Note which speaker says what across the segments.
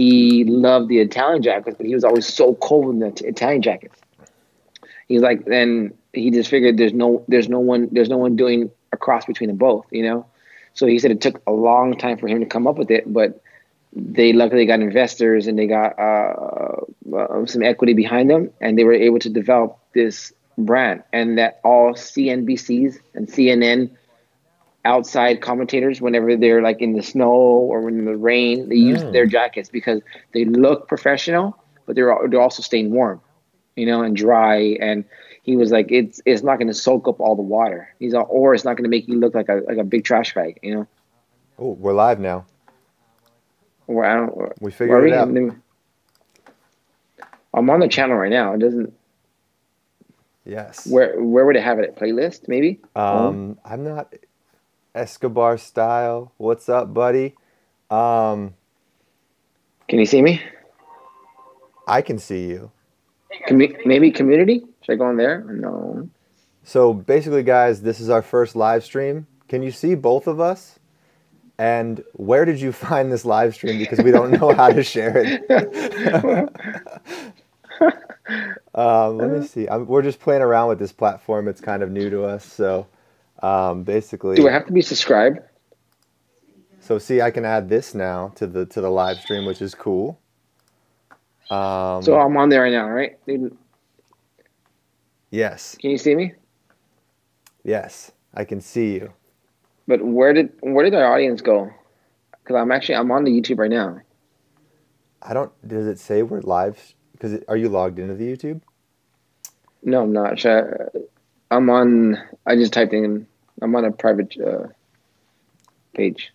Speaker 1: he loved the Italian jackets, but he was always so cold in the Italian jackets. He's like, then he just figured there's no there's no one there's no one doing a cross between them both, you know. So he said it took a long time for him to come up with it, but they luckily got investors and they got uh, uh, some equity behind them, and they were able to develop this brand. And that all CNBCs and CNN outside commentators, whenever they're like in the snow or in the rain, they use
Speaker 2: Mm.
Speaker 1: their jackets because they look professional, but they're they're also staying warm, you know, and dry. And he was like, it's it's not going to soak up all the water. He's all, or it's not going to make you look like a like a big trash bag, you know.
Speaker 2: Oh, we're live now.
Speaker 1: Or I don't. Or,
Speaker 2: We figured it out.
Speaker 1: I'm on the channel right now. It doesn't.
Speaker 2: Yes.
Speaker 1: Where where would it have it? Playlist maybe.
Speaker 2: Um, I'm not Escobar style. What's up, buddy? Um,
Speaker 1: Can you see me?
Speaker 2: I can see you.
Speaker 1: Commu- maybe community. Should I go on there? No.
Speaker 2: So basically, guys, this is our first live stream. Can you see both of us? And where did you find this live stream? Because we don't know how to share it. um, let me see. I'm, we're just playing around with this platform. It's kind of new to us. So um, basically,
Speaker 1: Do I have to be subscribed?
Speaker 2: so see, I can add this now to the to the live stream, which is cool. Um,
Speaker 1: So I'm on there right now, right?
Speaker 2: Yes,
Speaker 1: Can you see me?
Speaker 2: yes, I can see you.
Speaker 1: But where did where did our audience go? Because I'm actually I'm on the YouTube right now.
Speaker 2: I don't. Does it say we're live? Because are you logged into the YouTube?
Speaker 1: No, I'm not. I, I'm on. I just typed in. I'm on a private uh, page.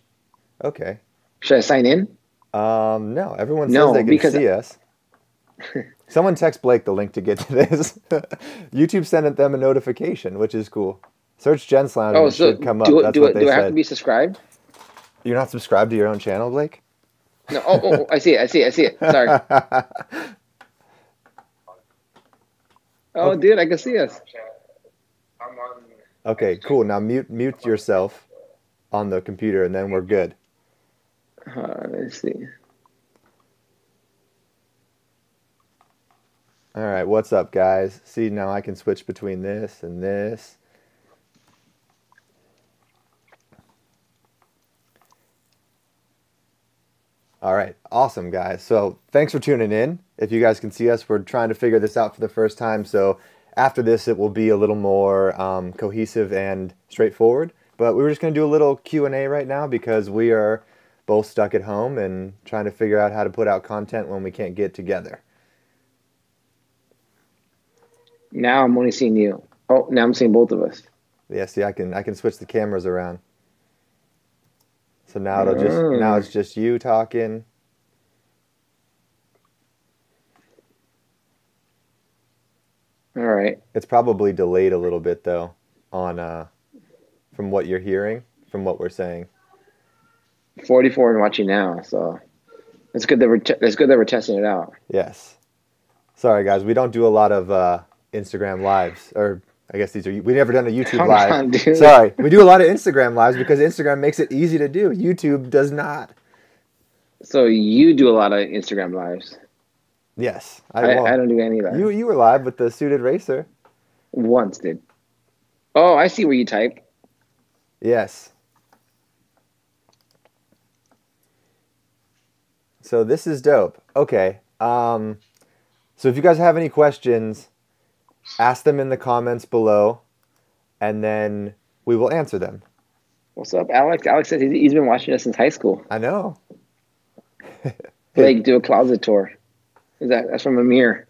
Speaker 2: Okay.
Speaker 1: Should I sign in?
Speaker 2: Um, no, everyone says
Speaker 1: No,
Speaker 2: they can
Speaker 1: because-
Speaker 2: see us. Someone text Blake the link to get to this. YouTube sent them a notification, which is cool. Search Slouch and
Speaker 1: Oh, so
Speaker 2: should come
Speaker 1: do,
Speaker 2: up. That's
Speaker 1: do,
Speaker 2: what
Speaker 1: do
Speaker 2: they
Speaker 1: I have
Speaker 2: said.
Speaker 1: to be subscribed?
Speaker 2: You're not subscribed to your own channel, Blake?
Speaker 1: No. Oh, oh, oh, I see it. I see it. I see it. Sorry. Oh, dude, I can see us.
Speaker 2: Okay, cool. Now mute mute yourself on the computer, and then we're good.
Speaker 1: Uh, let's see.
Speaker 2: All right, what's up, guys? See, now I can switch between this and this. All right, awesome, guys. So, thanks for tuning in. If you guys can see us, we're trying to figure this out for the first time. So, after this, it will be a little more um, cohesive and straightforward. But we were just going to do a little Q and A right now because we are both stuck at home and trying to figure out how to put out content when we can't get together.
Speaker 1: Now I'm only seeing you. Oh, now I'm seeing both of us.
Speaker 2: Yeah, see, I can I can switch the cameras around. So now it'll just now
Speaker 1: Mm.
Speaker 2: it's just you talking.
Speaker 1: All right.
Speaker 2: It's probably delayed a little bit though, on uh, from what you're hearing, from what we're saying.
Speaker 1: 44 and watching now, so it's good that we're te- it's good that we're testing it out.
Speaker 2: Yes. Sorry guys, we don't do a lot of uh, Instagram lives, or I guess these are we never done a YouTube
Speaker 1: Come
Speaker 2: live.
Speaker 1: on.
Speaker 2: Sorry, we do a lot of Instagram lives because Instagram makes it easy to do. YouTube does not.
Speaker 1: So you do a lot of Instagram lives.
Speaker 2: Yes,
Speaker 1: I,
Speaker 2: I.
Speaker 1: I, don't do any of that.
Speaker 2: You you were live with the suited racer.
Speaker 1: Once did. Oh, I see where you type.
Speaker 2: Yes. So this is dope. Okay. Um, so if you guys have any questions, ask them in the comments below, and then we will answer them.
Speaker 1: What's up, Alex? Alex says he's, he's been watching us since high school.
Speaker 2: I know.
Speaker 1: Like do a closet tour. Is that that's from Amir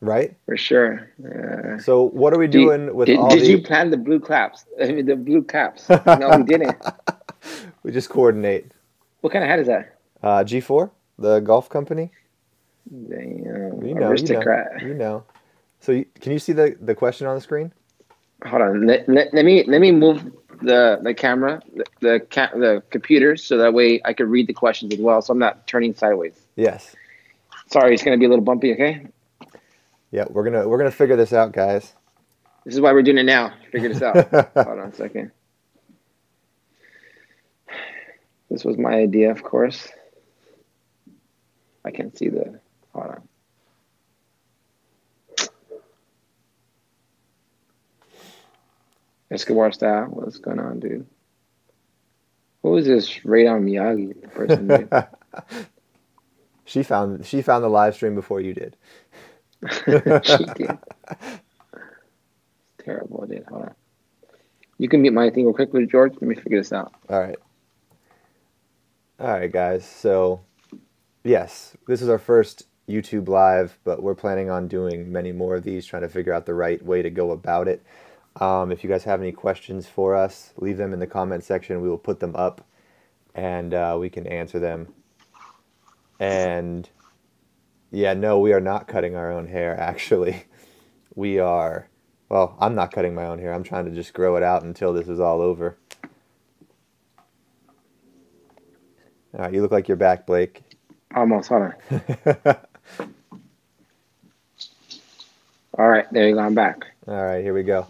Speaker 2: Right?
Speaker 1: for sure. Uh,
Speaker 2: So what are we doing with
Speaker 1: did,
Speaker 2: all
Speaker 1: did
Speaker 2: the?
Speaker 1: you plan the blue claps? I mean the blue caps. no, we didn't.
Speaker 2: we just coordinate.
Speaker 1: What kind of hat is that?
Speaker 2: Uh, G/FORE, the golf company.
Speaker 1: Damn,
Speaker 2: You know,
Speaker 1: aristocrat.
Speaker 2: you know, you know. So you, can you see the the question on the screen?
Speaker 1: Hold on. Let, let, let me let me move the the camera, the the, ca- the computer, so that way I can read the questions as well. So I'm not turning sideways.
Speaker 2: Yes.
Speaker 1: Sorry, it's gonna be a little bumpy. Okay.
Speaker 2: Yeah, we're gonna we're gonna figure this out, guys.
Speaker 1: This is why we're doing it now. Figure this out. Hold on a second. This was my idea, of course. I can't see the. Hold on. Escobar style. What's going on, dude? Who is this Radon Miyagi person?
Speaker 2: She found she found the live stream before you did.
Speaker 1: she did. Terrible, dude. Hold on. You can mute my thing real quick with George. Let me figure this out.
Speaker 2: All right. All right, guys. So, yes, this is our first YouTube live, but we're planning on doing many more of these, trying to figure out the right way to go about it. Um, if you guys have any questions for us, leave them in the comment section. We will put them up, and uh, we can answer them. And yeah, no, we are not cutting our own hair. Actually, we are. Well, I'm not cutting my own hair. I'm trying to just grow it out until this is all over. All right, you look like you're back, Blake.
Speaker 1: Almost. Hold on. All right, there you go. I'm back.
Speaker 2: All right, here we go.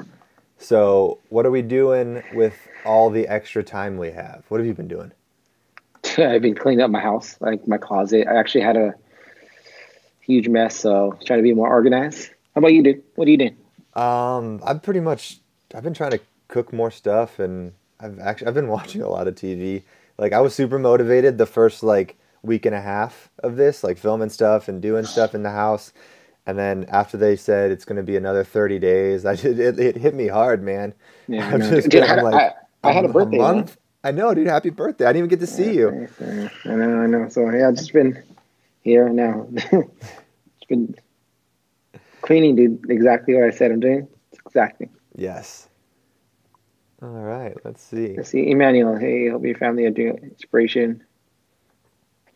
Speaker 2: So, what are we doing with all the extra time we have? What have you been doing?
Speaker 1: I've been cleaning up my house, like my closet. I actually had a huge mess, so trying to be more organized. How about you, dude? What are you doing?
Speaker 2: Um, I've pretty much I've been trying to cook more stuff, and I've actually I've been watching a lot of TV. Like I was super motivated the first like week and a half of this, like filming stuff and doing stuff in the house. And then after they said it's going to be another 30 days, I did, it, it hit me hard, man.
Speaker 1: Yeah,
Speaker 2: I'm
Speaker 1: no,
Speaker 2: just
Speaker 1: dude, I
Speaker 2: I'm
Speaker 1: had,
Speaker 2: like,
Speaker 1: I, I had a birthday. man.
Speaker 2: month. I know, dude. Happy birthday! I didn't even get to see you.
Speaker 1: I know, I know. So yeah, I've just been here now. just been cleaning, dude. Exactly what I said I'm doing. Exactly.
Speaker 2: Yes. All right. Let's see.
Speaker 1: Let's see Emmanuel. Hey, hope your family are doing inspiration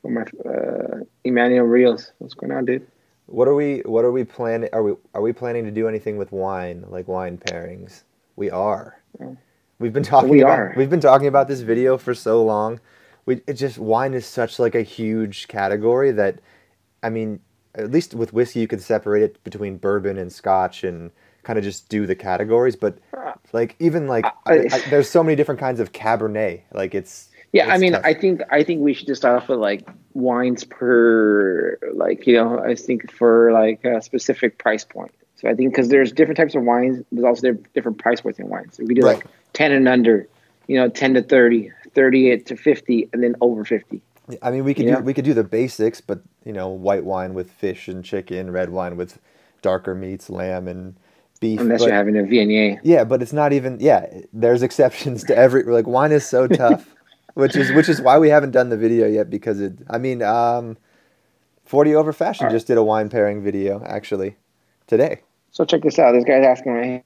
Speaker 1: for my uh, Emmanuel Rios. What's going on, dude?
Speaker 2: What are we? What are we planning? Are we? Are we planning to do anything with wine, like wine pairings? We are.
Speaker 1: Oh.
Speaker 2: We've been talking.
Speaker 1: We
Speaker 2: about,
Speaker 1: are.
Speaker 2: We've been talking about this video for so long. We it just wine is such like a huge category that, I mean, at least with whiskey you could separate it between bourbon and Scotch and kind of just do the categories. But like even like
Speaker 1: I-
Speaker 2: I, there's so many different kinds of Cabernet. Like it's
Speaker 1: Yeah, I mean,
Speaker 2: tough.
Speaker 1: I think I think we should just start off with like wines per like you know I think for like a specific price point. So I think because there's different types of wines, there's also different price points in wines. So we do
Speaker 2: Right.
Speaker 1: like ten and under, you know, ten to 30, 30 to fifty, and then over fifty.
Speaker 2: I mean, we could
Speaker 1: Yeah.
Speaker 2: do we could do the basics, but you know, white wine with fish and chicken, red wine with darker meats, lamb and beef.
Speaker 1: Unless
Speaker 2: but-
Speaker 1: you're having a Viognier.
Speaker 2: yeah, but it's not even. Yeah, there's exceptions to every. Like wine is so tough, which is which is why we haven't done the video yet because it. I mean, um, forty over fashion
Speaker 1: Alright.
Speaker 2: just did a wine pairing video actually today.
Speaker 1: So check this out. This guy's asking right here.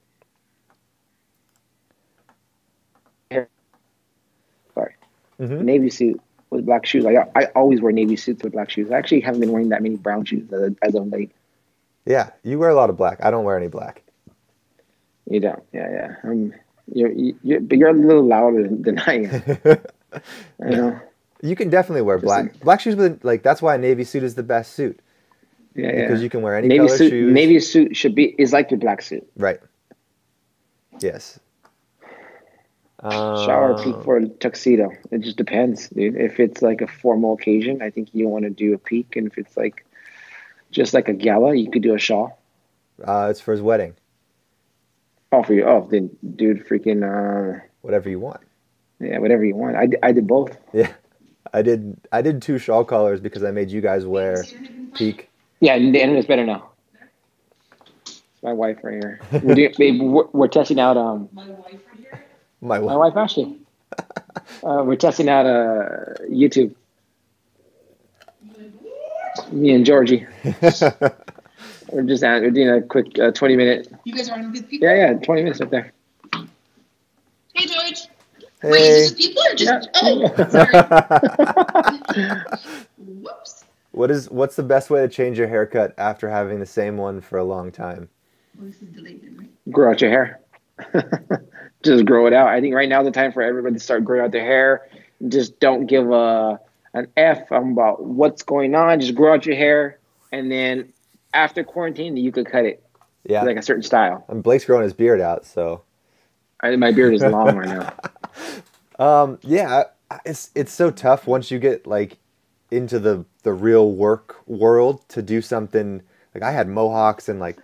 Speaker 2: Mhm.
Speaker 1: Navy suit with black shoes. Like I, I always wear navy suits with black shoes. I actually haven't been wearing that many brown shoes as, as of late.
Speaker 2: Yeah, you wear a lot of black. I don't wear any black.
Speaker 1: You don't. Yeah, yeah. Um, you're, you you're, but you're a little louder than, than I am. I know.
Speaker 2: you can definitely wear black. Black shoes with like that's why a navy suit is the best suit
Speaker 1: Yeah, yeah.
Speaker 2: because you can wear any
Speaker 1: navy
Speaker 2: color
Speaker 1: suit.
Speaker 2: shoes.
Speaker 1: Navy suit should be is like your black suit.
Speaker 2: Right. Yes.
Speaker 1: Shower
Speaker 2: Uh,
Speaker 1: peak for a tuxedo. It just depends, dude. If it's like a formal occasion, I think you want to do a peak, and if it's like just like a gala, you could do a shawl.
Speaker 2: Uh, it's for his wedding.
Speaker 1: Oh, for you. Oh, then, dude, freaking, uh,
Speaker 2: Whatever you want.
Speaker 1: yeah, whatever you want. I, I did both.
Speaker 2: Yeah. I did. I did two shawl collars because I made you guys wear peak.
Speaker 1: Yeah, the internet's better now. It's my wife right here. We're, doing, babe, we're, we're testing out. Um,
Speaker 3: My wife right here.
Speaker 2: My wife,
Speaker 1: my
Speaker 2: wife.
Speaker 1: wife Ashley. Uh, we're testing out uh, YouTube. Me and Georgie. We're just at, we're doing a quick uh, twenty minute.
Speaker 3: You guys are on with people?
Speaker 1: Yeah, yeah, twenty minutes right there.
Speaker 3: Hey, George. Wait, is
Speaker 2: hey.
Speaker 3: this with people or just? Oh, sorry. Whoops.
Speaker 2: what is what's the best way to change your haircut after having the same one for a long time?
Speaker 3: Well, this is delayed, didn't we?
Speaker 1: Grow out your hair. just grow it out. I think right now is the time for everybody to start growing out their hair. Just don't give a an F about what's going on. Just grow out your hair, and then after quarantine, you could cut it
Speaker 2: Yeah.
Speaker 1: like a certain style.
Speaker 2: and Blake's growing his beard out, so
Speaker 1: I, my beard is long right now.
Speaker 2: um, yeah, it's it's so tough once you get like into the the real work world to do something like I had mohawks and like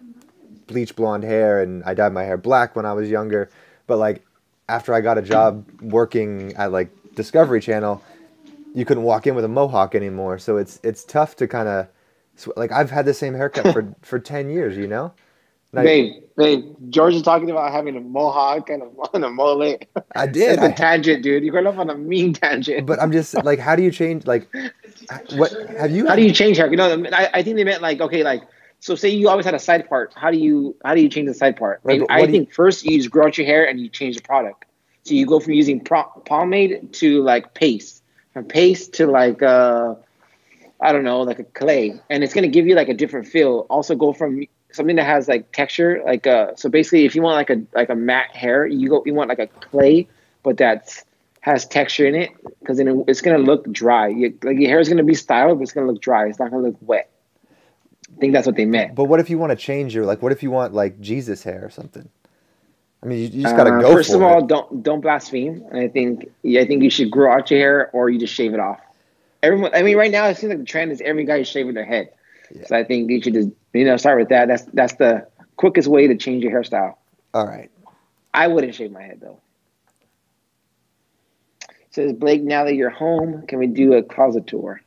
Speaker 2: bleach blonde hair and I dyed my hair black when I was younger. But like after I got a job working at like Discovery Channel, you couldn't walk in with a mohawk anymore. So it's it's tough to kind of like I've had the same haircut for for 10 years, you know?
Speaker 1: Now, babe, babe, George is talking about having a mohawk and a, and a mullet.
Speaker 2: I did.
Speaker 1: It's a tangent, dude. You going off on a mean tangent.
Speaker 2: But I'm just like, how do you change? Like, what have you?
Speaker 1: How do you change hair? You know, I, I think they meant like, okay, like, so say you always had a side part. How do you how do you change the side part? Right, I think you, first you just grow out your hair and you change the product. So you go from using pomade to like paste, from paste to like uh, I don't know, like a clay, and it's gonna give you like a different feel. Also, go from something that has like texture, like uh, so basically, if you want like a like a matte hair, you go you want like a clay, but that's has texture in it because then it's gonna look dry. You, like your hair is gonna be styled, but it's gonna look dry. It's not gonna look wet. I think that's what they meant.
Speaker 2: But what if you want to change your like? What if you want like Jesus hair or something? I mean, you, you just gotta uh, go.
Speaker 1: First of all,
Speaker 2: it.
Speaker 1: don't don't blaspheme. I think yeah, I think you should grow out your hair or you just shave it off. Everyone, I mean, right now it seems like the trend is every guy is shaving their head. Yeah. So I think you should just you know start with that. That's that's the quickest way to change your hairstyle.
Speaker 2: All right.
Speaker 1: I wouldn't shave my head though. Says Blake, now that you're home, can we do a closet tour?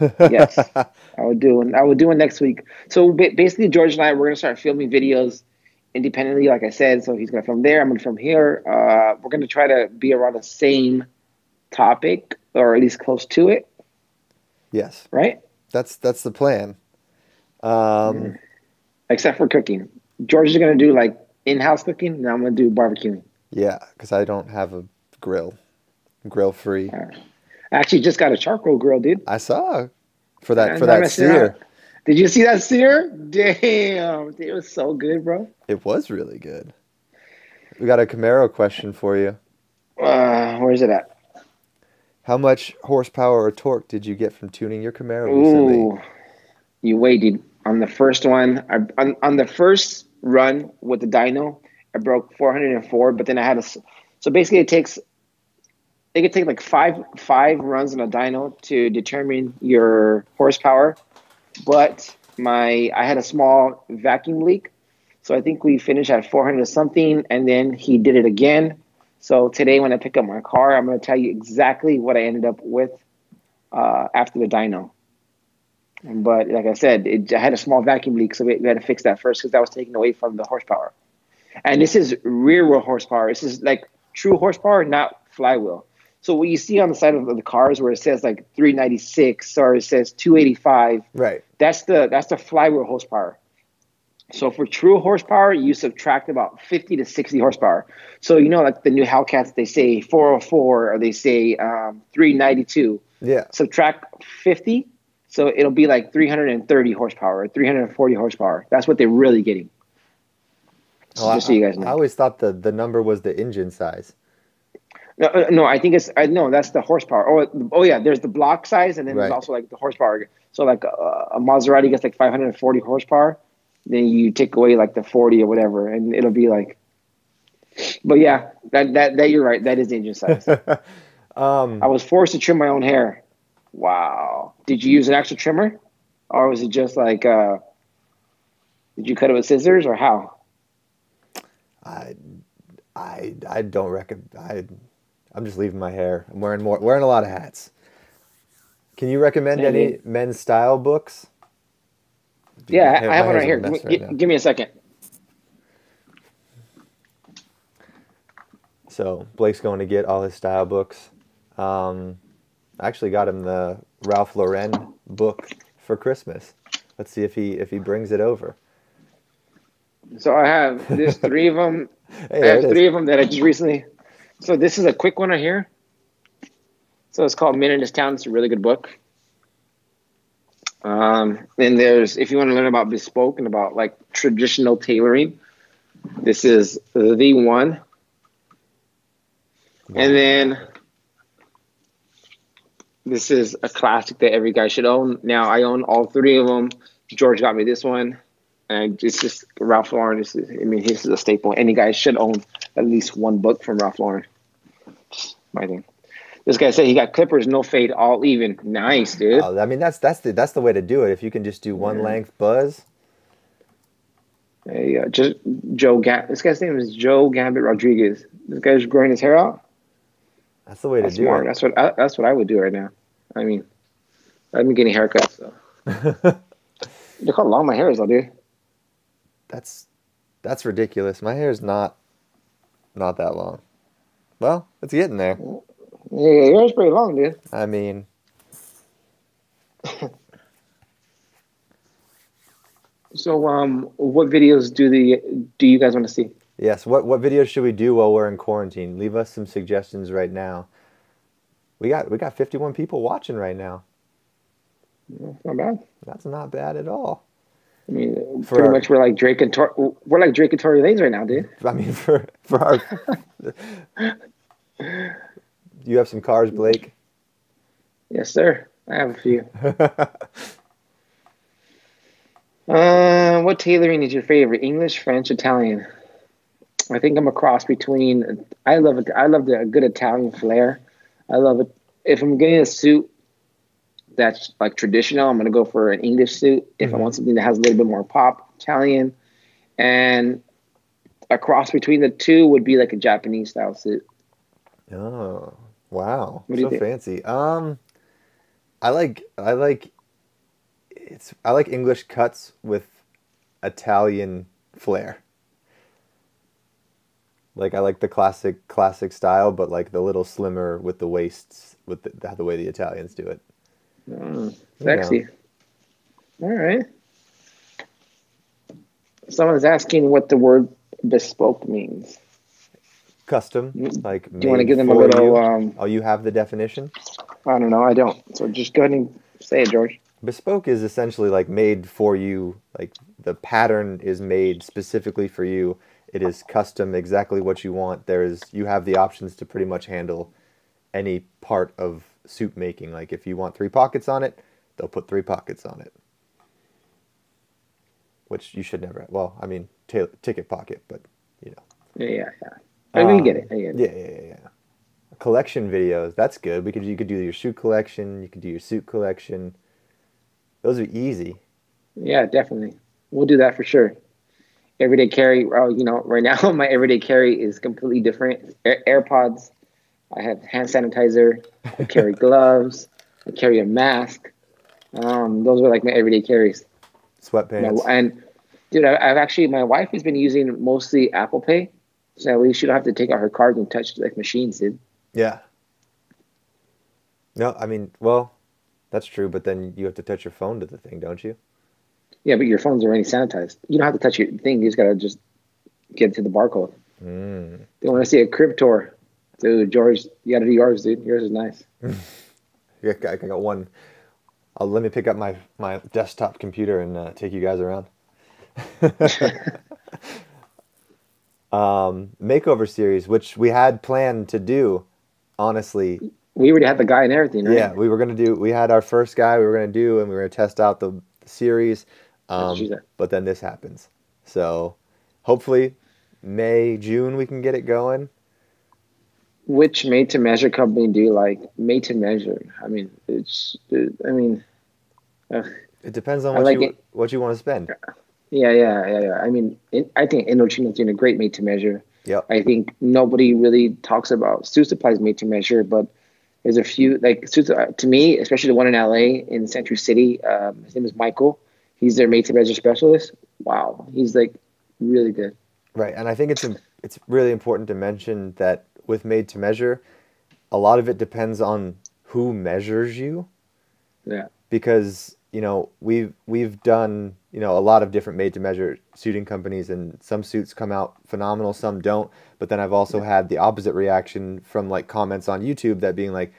Speaker 1: Yes, I will do one. I will do one next week. So basically, George and I we're gonna start filming videos independently, like I said. So he's gonna film there. I'm gonna film here. Uh, we're gonna try to be around the same topic or at least close to it.
Speaker 2: Yes.
Speaker 1: Right.
Speaker 2: That's that's the plan. Um,
Speaker 1: Except for cooking, George is gonna do like in-house cooking, and I'm gonna do barbecuing.
Speaker 2: Yeah, because I don't have a grill, grill free.
Speaker 1: I actually just got a charcoal grill, dude.
Speaker 2: I saw for that for that sear.
Speaker 1: Did you see that sear? Damn, it was so good, bro.
Speaker 2: It was really good. We got a Camaro question for you.
Speaker 1: Uh, where's it at?
Speaker 2: How much horsepower or torque did you get from tuning your Camaro recently? Ooh,
Speaker 1: you waited on the first one. I, on, on the first run with the dyno, I broke 404, but then I had a. So basically, it takes it could take like five five runs on a dyno to determine your horsepower. But my I had a small vacuum leak, so I think we finished at 400 something, and then he did it again. So today, when I pick up my car, I'm going to tell you exactly what I ended up with uh, after the dyno. But like I said, it, I had a small vacuum leak, so we, we had to fix that first because that was taken away from the horsepower. And this is rear wheel horsepower. This is like true horsepower, not flywheel. So what you see on the side of the cars where it says like 396 or it says 285,
Speaker 2: right?
Speaker 1: That's the that's the flywheel horsepower. So for true horsepower, you subtract about 50 to 60 horsepower. So you know, like the new Hellcats, they say 404 or they say um, 392.
Speaker 2: Yeah.
Speaker 1: Subtract 50, so it'll be like 330 horsepower or 340 horsepower. That's what they're really getting.
Speaker 2: So oh, just I, so you guys know. I always thought the the number was the engine size.
Speaker 1: No, uh, no, I think it's I no, that's the horsepower. Oh, oh yeah, there's the block size, and then right. there's also like the horsepower. So like a, a Maserati gets like 540 horsepower, then you take away like the 40 or whatever, and it'll be like. But yeah, that that that you're right. That is engine size. um, I was forced to trim my own hair. Wow. Did you use an actual trimmer, or was it just like? uh Did you cut it with scissors, or how?
Speaker 2: I, I, I don't reckon I I'm just leaving my hair. I'm wearing more, wearing a lot of hats. Can you recommend Maybe. any men's style books?
Speaker 1: Yeah, I have one right here. Right give, give me a second.
Speaker 2: So Blake's going to get all his style books. Um, I actually got him the Ralph Lauren book for Christmas. Let's see if he if he brings it over.
Speaker 1: So I have there's three of them. hey, I have three of them that I just recently so this is a quick one right here. So it's called Men in This Town. It's a really good book. Um, and there's if you want to learn about bespoke and about like traditional tailoring, this is the one. And then this is a classic that every guy should own. Now I own all three of them. George got me this one, and it's just Ralph Lauren. This is, I mean, this is a staple. Any guy should own at least one book from Ralph Lauren. My thing. This guy said he got clippers, no fade, all even. Nice, dude.
Speaker 2: Oh, I mean, that's that's the that's the way to do it. If you can just do one
Speaker 1: Yeah.
Speaker 2: length buzz,
Speaker 1: Hey, uh, just Joe. Ga- this guy's name is Joe Gambit Rodriguez. This guy's growing his hair out.
Speaker 2: that's the way
Speaker 1: That's
Speaker 2: to do
Speaker 1: smart.
Speaker 2: it.
Speaker 1: That's what I, that's what I would do right now. I mean, I've been getting haircuts. So look how long my hair is, though, dude.
Speaker 2: that's that's ridiculous. My hair is not not that long. Well, it's getting there.
Speaker 1: Yeah, your hair's pretty long, dude.
Speaker 2: I mean,
Speaker 1: So, um, what videos do the do you guys want to see?
Speaker 2: yes. What what videos should we do while we're in quarantine? Leave us some suggestions right now. We got we got 51 people watching right now.
Speaker 1: Not bad.
Speaker 2: That's not bad at all.
Speaker 1: I mean,
Speaker 2: For
Speaker 1: pretty
Speaker 2: our-
Speaker 1: much we're like Drake and Tor- we're like Drake and Tory Lanez right now, dude.
Speaker 2: I mean, for for our, you have some cars, Blake.
Speaker 1: Yes, sir. I have a few. Uh, what tailoring is your favorite? English, French, Italian? I think I'm a cross between. I love. I love the a good Italian flair. I love it. If I'm getting a suit that's like traditional, I'm gonna go for an English suit. If I
Speaker 2: Mhm.
Speaker 1: want something that has a little bit more pop, Italian, and a cross between the two would be like a Japanese style suit.
Speaker 2: Oh, wow. So fancy. Um I like I like it's I like English cuts with Italian flair. Like I like the classic classic style, but like the little slimmer with the waists with the, the way the Italians do it.
Speaker 1: Mm,
Speaker 2: There you go.
Speaker 1: sexy. All right. Someone's asking what the word bespoke means.
Speaker 2: Custom,
Speaker 1: Mm,
Speaker 2: like
Speaker 1: Do you want to give them a little?
Speaker 2: you.
Speaker 1: Um,
Speaker 2: oh, you have the definition?
Speaker 1: I don't know. I don't. So just go ahead and say it, George.
Speaker 2: Bespoke is essentially like made for you. Like the pattern is made specifically for you. It is custom, exactly what you want. There is you have the options to pretty much handle any part of suit making. Like if you want three pockets on it, they'll put three pockets on it. Which you should never. Well, I mean, ta ticket pocket, but you know.
Speaker 1: Yeah, yeah, yeah. I mean,
Speaker 2: Um,
Speaker 1: get it. I get it.
Speaker 2: Yeah, yeah, yeah, yeah. Collection videos. That's good. because you could do your shoe collection. You could do your suit collection. Those are easy.
Speaker 1: Yeah, definitely. We'll do that for sure. Everyday carry. Oh, you know, right now my everyday carry is completely different. Air- AirPods. I have hand sanitizer. I carry gloves. I carry a mask. Um, those are like my everyday carries.
Speaker 2: Sweatpants.
Speaker 1: My- and dude, I, I've actually my wife has been using mostly Apple Pay, so at least she don't have to take out her card and touch like machines, dude.
Speaker 2: Yeah. No, I mean, well, that's true, but then you have to touch your phone to the thing, don't you?
Speaker 1: Yeah, but your phone's already sanitized. You don't have to touch your thing. You just gotta just get to the barcode.
Speaker 2: Mm.
Speaker 1: They want to see a crib tour, dude. George, you gotta do yours, dude. Yours is nice.
Speaker 2: Yeah, I got one. I'll, let me pick up my, my desktop computer and uh, take you guys around. um, makeover series, which we had planned to do, honestly.
Speaker 1: We already had the guy and everything, right?
Speaker 2: Yeah, we were gonna do. We had our first guy we were gonna do, and we were gonna test out the, the series. Um, but then this happens, so hopefully May June we can get it going.
Speaker 1: Which made to measure company do you like? Made to measure. I mean, it's. I mean, ugh.
Speaker 2: It depends on what
Speaker 1: like
Speaker 2: you
Speaker 1: it.
Speaker 2: what you want to spend.
Speaker 1: yeah, yeah, yeah, yeah. I mean, it, I think Indochino's doing a great made to measure.
Speaker 2: Yep.
Speaker 1: I think nobody really talks about Suitsupply's made to measure, but there's a few like Suit uh, to me, especially the one in LA in Century City. Um, his name is Michael. He's their made to measure specialist. Wow, he's like really good.
Speaker 2: Right, and I think it's it's really important to mention that with made to measure, a lot of it depends on who measures you.
Speaker 1: Yeah.
Speaker 2: Because you know we've we've done you know a lot of different made to measure suiting companies, and some suits come out phenomenal, some don't. But then I've also had the opposite reaction from like comments on YouTube that being like,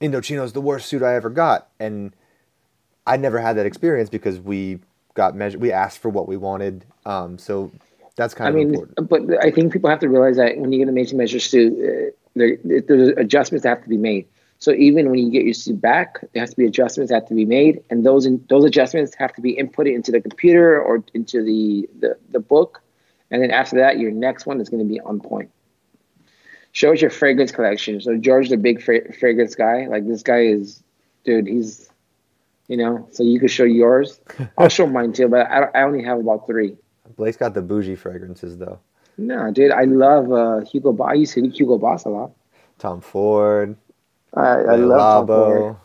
Speaker 2: Indochino's the worst suit I ever got, and I never had that experience because we got measured, we asked for what we wanted. Um, so that's kind
Speaker 1: I
Speaker 2: of
Speaker 1: mean,
Speaker 2: important.
Speaker 1: but I think people have to realize that when you get a made to measure suit, uh, there, there's adjustments that have to be made. So even when you get your suit back, there has to be adjustments that have to be made, and those in, those adjustments have to be inputted into the computer or into the, the, the book, and then after that, your next one is going to be on point. show us your fragrance collection. So George, the big fra- fragrance guy. Like this guy is, dude. He's, you know. So you could show yours. I'll show mine too, but I, I only have about three.
Speaker 2: Blake's got the bougie fragrances though.
Speaker 1: No, dude. I love uh, Hugo Boss. I used use Hugo Boss a lot.
Speaker 2: Tom Ford.
Speaker 1: I, I love Tom Ford.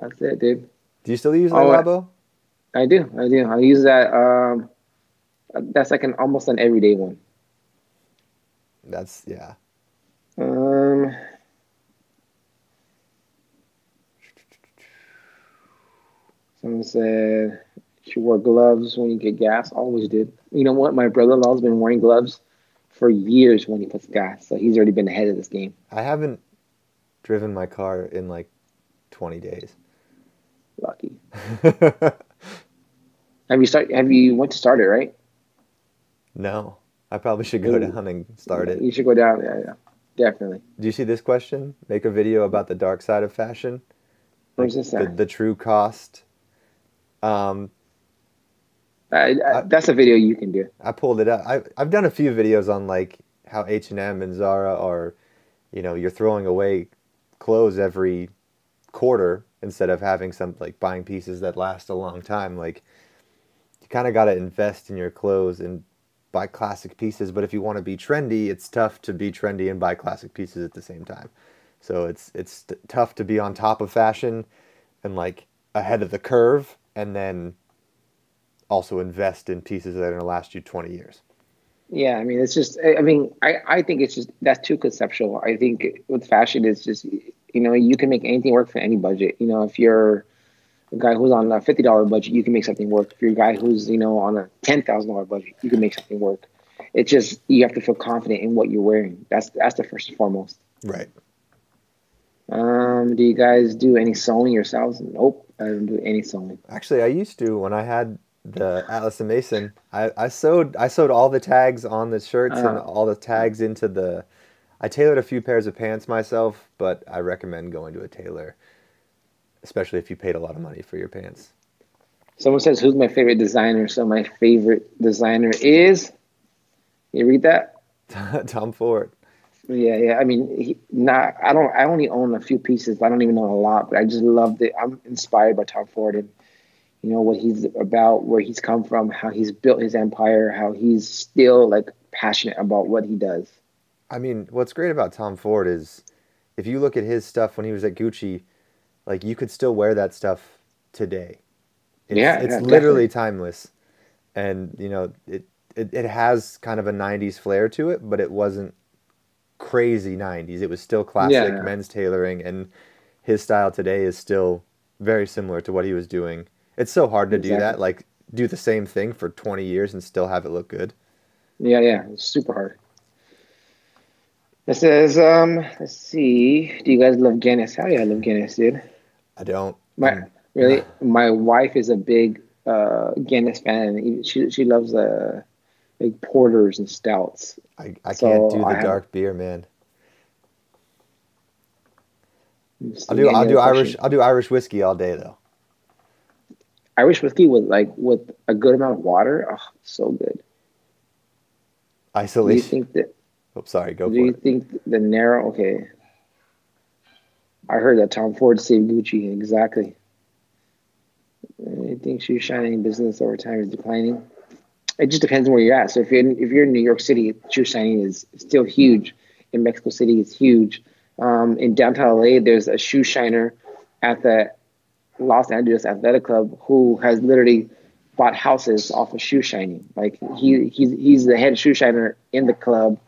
Speaker 1: That's it, dude.
Speaker 2: Do you still use
Speaker 1: Oh, I-
Speaker 2: Labo?
Speaker 1: I do. I do. I use that. Um, that's like an almost an everyday one.
Speaker 2: That's yeah.
Speaker 1: Um, someone said she wore gloves when you get gas. Always did. You know what? My brother-in-law's been wearing gloves for years when he puts gas, so he's already been ahead of this game.
Speaker 2: I haven't driven my car in like 20 days.
Speaker 1: Lucky. Have you start? Have you went to start it right?
Speaker 2: no, I probably should go
Speaker 1: Ooh.
Speaker 2: down and start it.
Speaker 1: You should go down. Yeah, yeah, definitely.
Speaker 2: Do you see this question? Make a video about the dark side of fashion.
Speaker 1: Where's this
Speaker 2: The,
Speaker 1: at?
Speaker 2: the true cost. Um,
Speaker 1: I, I, that's a video you can do.
Speaker 2: I pulled it up. I, I've done a few videos on like how H and M and Zara are, you know, you're throwing away clothes every quarter instead of having some like buying pieces that last a long time. Like, you kind of got to invest in your clothes and buy classic pieces. But if you want to be trendy, it's tough to be trendy and buy classic pieces at the same time. So it's it's t- tough to be on top of fashion and like ahead of the curve, and then also invest in pieces that are going to last you 20 years.
Speaker 1: Yeah, I mean, it's just. I mean, I I think it's just that's too conceptual. I think with fashion, it's just you know you can make anything work for any budget. You know, if you're a guy who's on a fifty dollar budget, you can make something work. If you're a guy who's you know on a ten thousand dollar budget, you can make something work. It's just you have to feel confident in what you're wearing. That's that's the first and foremost.
Speaker 2: Right.
Speaker 1: Um, do you guys do any sewing yourselves? Nope, I don't do any sewing.
Speaker 2: Actually, I used to when I had the Atlas and Mason. I, I sewed I sewed all the tags on the shirts and
Speaker 1: Uh.
Speaker 2: all the tags into the. I tailored a few pairs of pants myself, but I recommend going to a tailor, especially if you paid a lot of money for your pants.
Speaker 1: Someone says, "Who's my favorite designer?" So my favorite designer is. You read that?
Speaker 2: Tom Ford.
Speaker 1: Yeah, yeah. I mean, he, not. I don't. I only own a few pieces. I don't even know a lot, but I just loved it. I'm inspired by Tom Ford and you know what he's about, where he's come from, how he's built his empire, how he's still like passionate about what he does.
Speaker 2: I mean, what's great about Tom Ford is if you look at his stuff when he was at Gucci, like you could still wear that stuff today. It's,
Speaker 1: Yeah,
Speaker 2: it's
Speaker 1: yeah,
Speaker 2: literally timeless, and you know it, it. It has kind of a '90s flair to it, but it wasn't crazy '90s. It was still classic
Speaker 1: Yeah.
Speaker 2: men's tailoring, and his style today is still very similar to what he was doing. It's so hard to do that, like do the same thing for 20 years and still have it look good.
Speaker 1: Yeah, yeah. It's super hard. It says, um, let's see. Do you guys love Guinness? Hell yeah, I love Guinness, dude.
Speaker 2: I don't.
Speaker 1: My
Speaker 2: um,
Speaker 1: really, my wife is a big uh, Guinness fan. She she loves uh, like porters and stouts.
Speaker 2: I, I
Speaker 1: So,
Speaker 2: can't do the
Speaker 1: I have-
Speaker 2: dark beer, man. I'll do I'll do Irish? I'll do Irish whiskey all day though.
Speaker 1: Irish whiskey with like with a good amount of water. Oh, so good. Do you think that?
Speaker 2: oh, sorry, go
Speaker 1: do you
Speaker 2: it.
Speaker 1: think the narrow? Okay. I heard that Tom Ford saved Gucci. Exactly. I think shoe shining business over time is declining. It just depends on where you're at. So if you're in, if you're in New York City, shoe shining is still huge. In Mexico City, it's huge. Um, in downtown LA, there's a shoe shiner at the Los Angeles Athletic Club who has literally bought houses off of shoe shining. Like he he's he's the head shoe shiner in the club,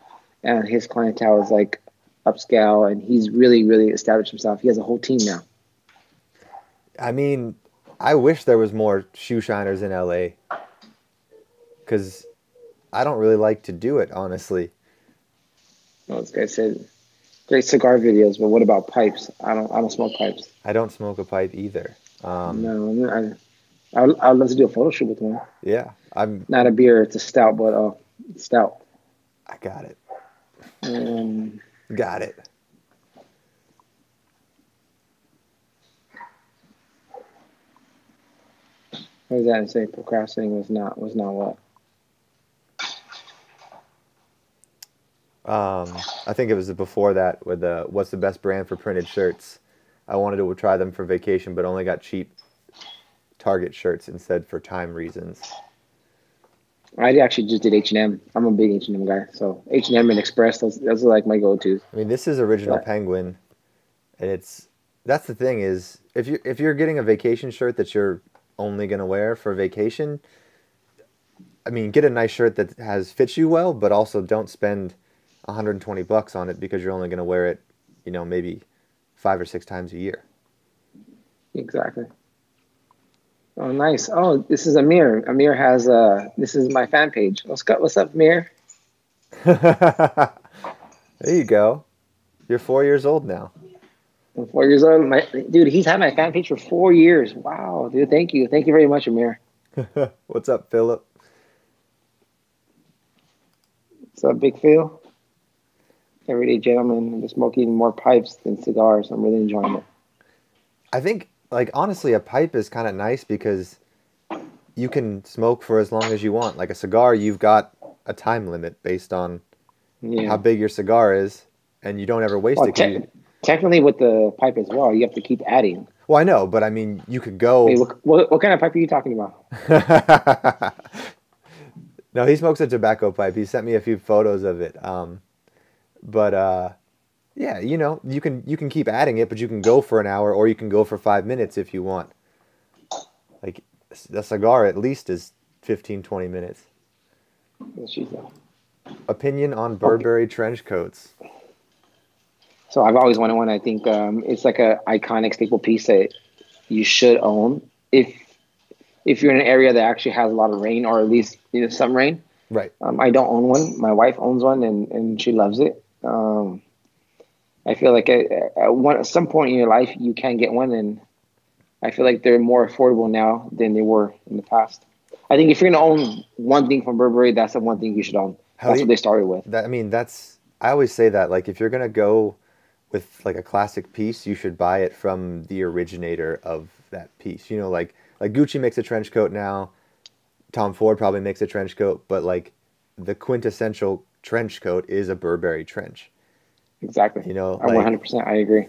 Speaker 1: and his clientele is like upscale, and he's really really established himself. He has a whole team now.
Speaker 2: I mean, I wish there was more shoe shiners in LA. Cause I don't really like to do it, honestly.
Speaker 1: Oh, this guy said great cigar videos, but what about pipes? I don't I don't smoke pipes.
Speaker 2: I don't smoke a pipe either. Um,
Speaker 1: No, I I would, I would love to do a photo shoot with one.
Speaker 2: Yeah, I'm.
Speaker 1: Not a beer, it's a stout, but uh, stout.
Speaker 2: I got it.
Speaker 1: Um,
Speaker 2: Got it.
Speaker 1: what does that say? Procrastinating was not was not what.
Speaker 2: Um, I think it was before that with the what's the best brand for printed shirts. I wanted to try them for vacation, but only got cheap Target shirts instead for time reasons.
Speaker 1: I actually just did H and M. I'm a big H and M guy, so H and M and Express. Those, those are like my go-tos.
Speaker 2: I mean, this is original
Speaker 1: Right.
Speaker 2: Penguin, and it's that's the thing is if you if you're getting a vacation shirt that you're only gonna wear for vacation, I mean, get a nice shirt that has fits you well, but also don't spend 120 bucks on it because you're only gonna wear it, you know, maybe five or six times a year.
Speaker 1: Exactly. Oh, nice. Oh, this is Amir. Amir has uh this is my fan page. What's up? What's up, Amir?
Speaker 2: there you go. You're four years old now.
Speaker 1: I'm four years old. My dude, he's had my fan page for four years. Wow, dude. Thank you. Thank you very much, Amir.
Speaker 2: What's up, Philip?
Speaker 1: What's up, Big Phil? Everyday gentleman. I'm smoking more pipes than cigars. I'm really enjoying it.
Speaker 2: I think, like, honestly, a pipe is kind of nice because you can smoke for as long as you want. Like a cigar, you've got a time limit based on
Speaker 1: Yeah.
Speaker 2: how big your cigar is, and you don't ever waste
Speaker 1: Well,
Speaker 2: it.
Speaker 1: te-
Speaker 2: you-
Speaker 1: technically, with the pipe as well, you have to keep adding.
Speaker 2: well, I know, but I mean, you could go.
Speaker 1: Wait, what, what, what kind of pipe are you talking about?
Speaker 2: no, he smokes a tobacco pipe. He sent me a few photos of it. Um, but uh, yeah, you know, you can you can keep adding it, but you can go for an hour or you can go for five minutes if you want. Like a cigar, at least is 15, 20 minutes.
Speaker 1: What she said.
Speaker 2: Opinion on Burberry trench coats.
Speaker 1: So I've always wanted one. I think um, it's like a iconic staple piece that you should own if if you're in an area that actually has a lot of rain or at least you know some rain.
Speaker 2: Right.
Speaker 1: Um, I don't own one. My wife owns one and, and she loves it. Um, I feel like at, at, one, at some point in your life you can get one, and I feel like they're more affordable now than they were in the past. I think if you're gonna own one thing from Burberry, that's the one thing you should own.
Speaker 2: How
Speaker 1: That's
Speaker 2: you-
Speaker 1: what they started with.
Speaker 2: That I mean, that's I always say that like if you're gonna go with like a classic piece, you should buy it from the originator of that piece. You know, like like Gucci makes a trench coat now. Tom Ford probably makes a trench coat, but like the quintessential trench coat is a Burberry trench.
Speaker 1: Exactly.
Speaker 2: You know, like-
Speaker 1: 100% I agree.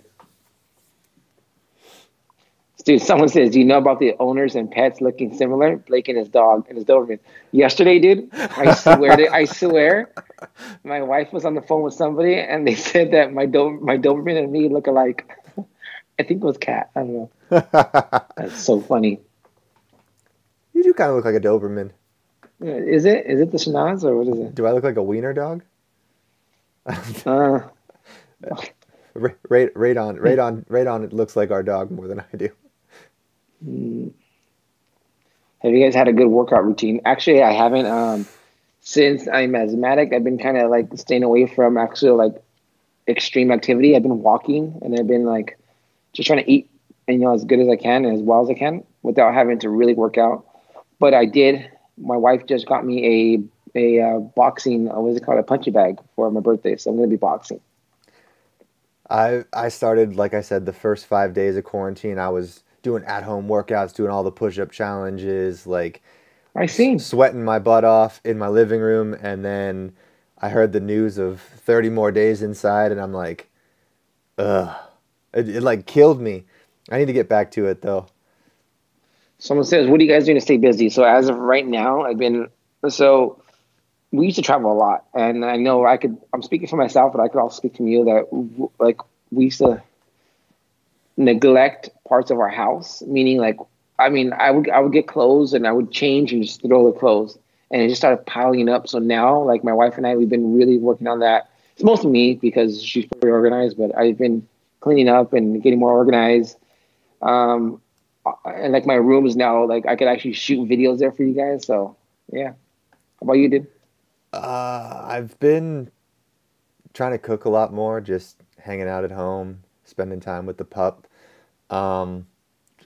Speaker 1: Dude, someone says, "Do you know about the owners and pets looking similar?" Blake and his dog and his Doberman. Yesterday, dude, I swear, to, I swear, my wife was on the phone with somebody, and they said that my Do- my Doberman and me look alike. I think it was Cat. I don't know. That's so funny.
Speaker 2: You do kind of look like a Doberman.
Speaker 1: Is it? Is it the Schnoz or what is it?
Speaker 2: Do I look like a wiener dog?
Speaker 1: Uh,
Speaker 2: Ra- Right, right on, right on, right on. It looks like our dog more than I do.
Speaker 1: Have you guys had a good workout routine? Actually, I haven't. Um, since I'm asthmatic, I've been kind of like staying away from actual like extreme activity. I've been walking and I've been like just trying to eat, you know, as good as I can and as well as I can without having to really work out. But I did. My wife just got me a a uh, boxing. Uh, what is it called? A punching bag for my birthday. So I'm gonna be boxing.
Speaker 2: I I started like I said the first five days of quarantine. I was doing at home workouts, doing all the push up challenges, like
Speaker 1: I seen.
Speaker 2: sweating my butt off in my living room, and then I heard the news of thirty more days inside, and I'm like, ugh, it, it like killed me. I need to get back to it though.
Speaker 1: Someone says, "What are you guys doing to stay busy?" So as of right now, I've been so we used to travel a lot, and I know I could. I'm speaking for myself, but I could also speak from you that like we used to neglect parts of our house. Meaning, like, I mean, I would I would get clothes and I would change and just throw the clothes, and it just started piling up. So now, like my wife and I, we've been really working on that. It's mostly me because she's pretty organized, but I've been cleaning up and getting more organized. Um, and like my room is now like I could actually shoot videos there for you guys. So yeah. How about you, dude?
Speaker 2: Uh, I've been trying to cook a lot more, just hanging out at home, spending time with the pup. Um,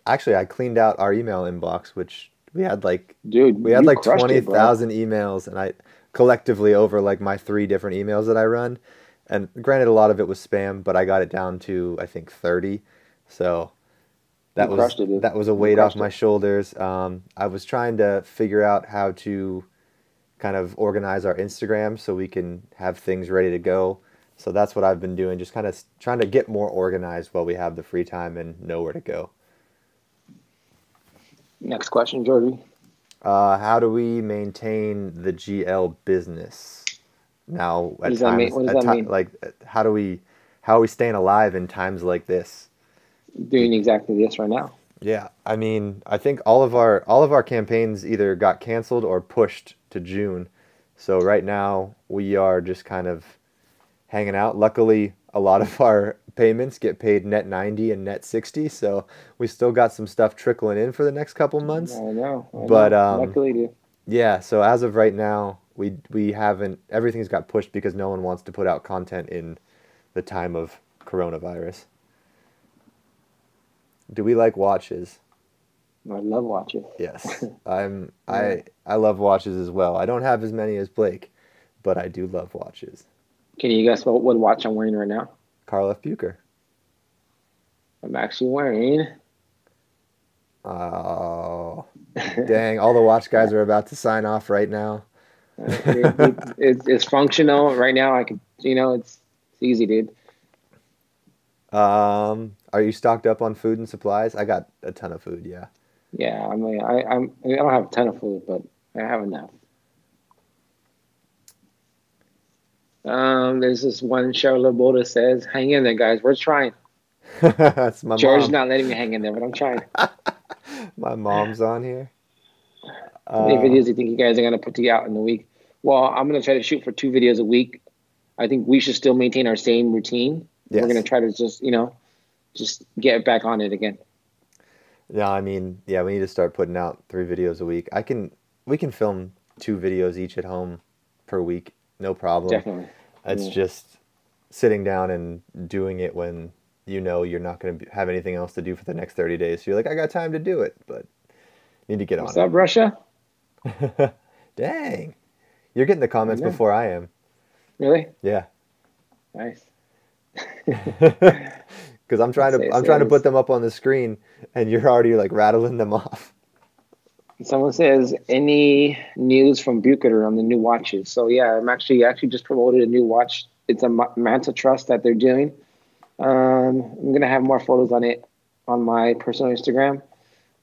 Speaker 2: actually, I cleaned out our email inbox, which we had like
Speaker 1: Dude,
Speaker 2: we had like twenty
Speaker 1: it,
Speaker 2: emails, and I collectively over like my three different emails that I run. And granted, a lot of it was spam, but I got it down to I think thirty. So that
Speaker 1: You
Speaker 2: was
Speaker 1: it,
Speaker 2: that was a weight off my
Speaker 1: it.
Speaker 2: shoulders. Um, I was trying to figure out how to kind of organize our Instagram so we can have things ready to go. So that's what I've been doing, just kind of trying to get more organized while we have the free time and know where to go.
Speaker 1: Next question, Georgie.
Speaker 2: Uh, how do we maintain the GL business now? At
Speaker 1: does that mean?
Speaker 2: times,
Speaker 1: What does
Speaker 2: at
Speaker 1: that
Speaker 2: ti-
Speaker 1: mean?
Speaker 2: like, how do we, how are we staying alive in times like this?
Speaker 1: Doing exactly this right now.
Speaker 2: Yeah, I mean, I think all of our all of our campaigns either got canceled or pushed to June. So right now we are just kind of hanging out. Luckily, a lot of our payments get paid net 90 and net 60, so we still got some stuff trickling in for the next couple months.
Speaker 1: I know. I
Speaker 2: But,
Speaker 1: know.
Speaker 2: um,
Speaker 1: luckily, dude.
Speaker 2: Yeah, so as of right now, we we haven't everything's got pushed because no one wants to put out content in the time of coronavirus. Do we like watches?
Speaker 1: I love watches.
Speaker 2: Yes. I'm I I love watches as well. I don't have as many as Blake, but I do love watches.
Speaker 1: Can you guess what, what watch I'm wearing right now?
Speaker 2: Carl F. Bucherer.
Speaker 1: I'm actually wearing.
Speaker 2: Oh, dang. All the watch guys are about to sign off right now.
Speaker 1: Uh, it- it- it's, it's functional right now. I can, you know, it's, it's easy, dude.
Speaker 2: Um, are you stocked up on food and supplies? I got a ton of food, yeah.
Speaker 1: Yeah, I mean, I, I'm, I, don't have a ton of food, but I have enough. Um, there's this one Cheryl Laboda says, "Hang in there, guys. We're trying."
Speaker 2: That's my
Speaker 1: George's
Speaker 2: mom.
Speaker 1: not letting me hang in there, but I'm trying.
Speaker 2: My mom's on here.
Speaker 1: How many
Speaker 2: Uh,
Speaker 1: videos do you think you guys are gonna put you out in the week? Well, I'm gonna try to shoot for two videos a week. I think we should still maintain our same routine.
Speaker 2: Yes.
Speaker 1: We're gonna try to just, you know, just get back on it again.
Speaker 2: Yeah, I mean, yeah, we need to start putting out three videos a week. I can, we can film two videos each at home per week, no problem.
Speaker 1: Definitely.
Speaker 2: It's
Speaker 1: Yeah.
Speaker 2: just sitting down and doing it when you know you're not going to have anything else to do for the next 30 days. So you're like, I got time to do it, but need to get
Speaker 1: What's
Speaker 2: on
Speaker 1: up, Russia?
Speaker 2: Dang. You're getting the comments
Speaker 1: Yeah.
Speaker 2: before I am.
Speaker 1: Really?
Speaker 2: Yeah.
Speaker 1: Nice.
Speaker 2: Because I'm trying to I'm trying to put them up on the screen, and you're already like rattling them off.
Speaker 1: Someone says any news from Bucherer on the new watches. So yeah, I'm actually actually just promoted a new watch. It's a Manta Trust that they're doing. Um, I'm gonna have more photos on it on my personal Instagram,